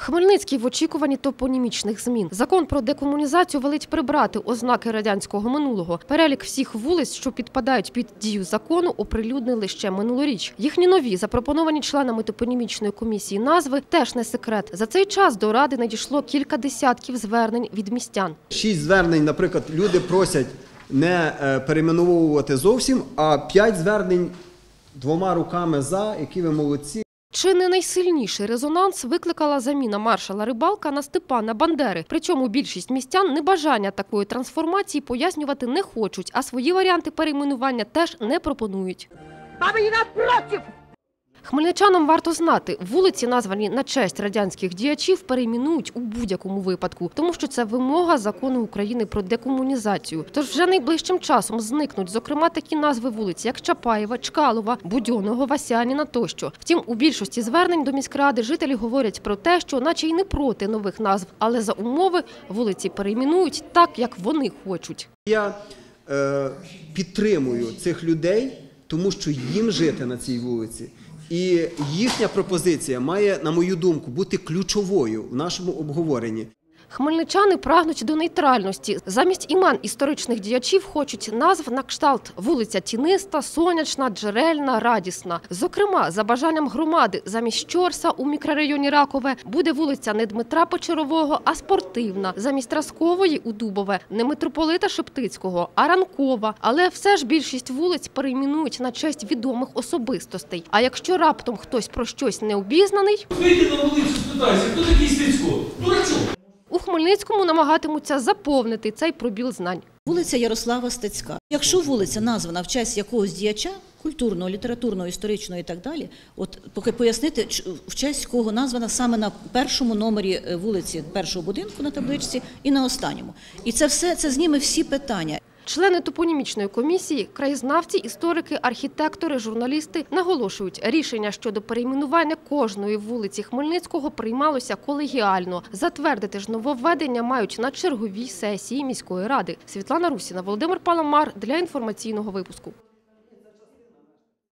Хмельницький в очікуванні топонімічних змін. Закон про декомунізацію велить прибрати ознаки радянського минулого. Перелік всіх вулиць, що підпадають під дію закону, оприлюднили ще минулоріч. Їхні нові, запропоновані членами топонімічної комісії назви, теж не секрет. За цей час до ради надійшло кілька десятків звернень від містян. Шість звернень, наприклад, люди просять не е, перейменовувати зовсім, а п'ять звернень двома руками за, які ви молодці. Чи не найсильніший резонанс викликала заміна маршала Рибалка на Степана Бандери? Причому більшість містян небажання такої трансформації пояснювати не хочуть, а свої варіанти перейменування теж не пропонують. Бабы напротив! Хмельничанам варто знати, вулиці, названі на честь радянських діячів, перейменують у будь-якому випадку, тому що це вимога закону України про декомунізацію. Тож вже найближчим часом зникнуть, зокрема, такі назви вулиць, як Чапаєва, Чкалова, Будьоного, Васяніна тощо. Втім, у більшості звернень до міськради жителі говорять про те, що наче й не проти нових назв, але за умови вулиці перейменують так, як вони хочуть. Я е, підтримую цих людей, тому що їм жити на цій вулиці. І їхня пропозиція має, на мою думку, бути ключовою в нашому обговоренні. Хмельничани прагнуть до нейтральності. Замість імен історичних діячів хочуть назв на кшталт вулиця Тіниста, Сонячна, Джерельна, Радісна. Зокрема, за бажанням громади, замість Чорса у мікрорайоні Ракове буде вулиця не Дмитра Почарового, а спортивна. Замість Раскової у Дубове не митрополита Шептицького, а Ранкова. Але все ж більшість вулиць перейменують на честь відомих особистостей. А якщо раптом хтось про щось не обізнаний, Вийди на вулицю, спитайся, хто такий Стецько? Дурачок. У Хмельницькому намагатимуться заповнити цей пробіл знань. Вулиця Ярослава Стецька. Якщо вулиця названа в честь якогось діяча культурного, літературного, історичного і так далі, от поки пояснити, в честь кого названа саме на першому номері е, вулиці першого будинку на табличці і на останньому. І це все це зніме всі питання. Члени топонімічної комісії, краєзнавці, історики, архітектори, журналісти наголошують, рішення щодо перейменування кожної вулиці Хмельницького приймалося колегіально. Затвердити ж нововведення мають на черговій сесії міської ради. Світлана Русіна, Володимир Паламар для інформаційного випуску.